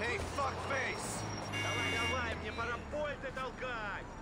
me, fuckface! Давай, давай, мне пора польты толкать!